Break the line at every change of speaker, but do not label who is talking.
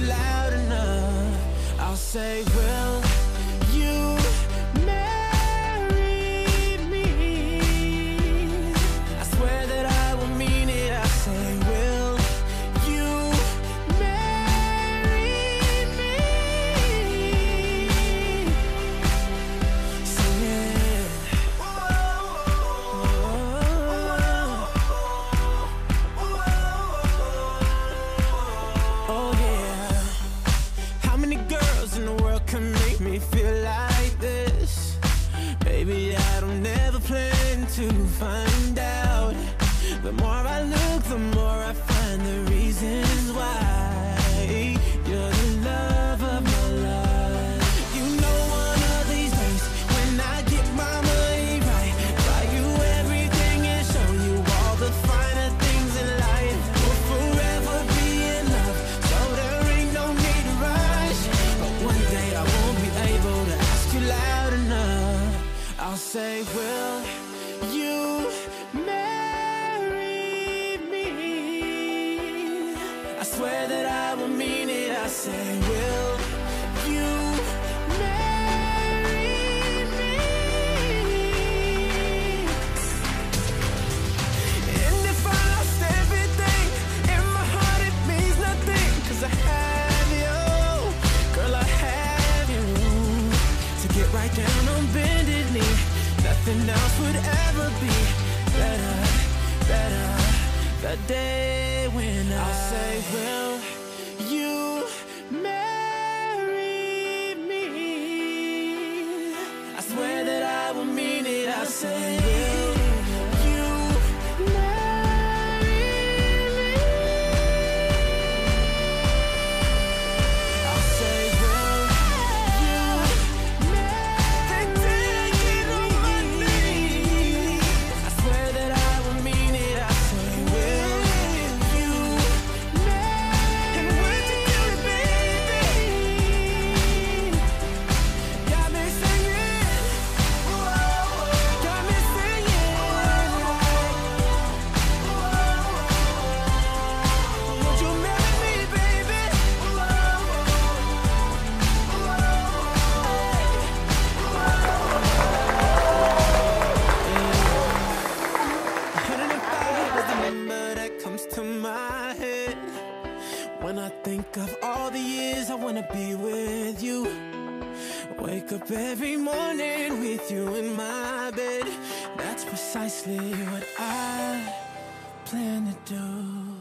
Loud enough. I'll say, Will feel like this? Baby, I don't ever plan to find out. The more I look, the more I find the reasons why swear that I will mean it. I say, Will you marry me? And if I lost everything in my heart, it means nothing. Cause I have you, girl, I have you. To get right down on bended knee, nothing else would ever be better, better. The day say, Will my head when I think of all the years I wanna be with you. Wake up every morning with you in my bed. That's precisely what I plan to do.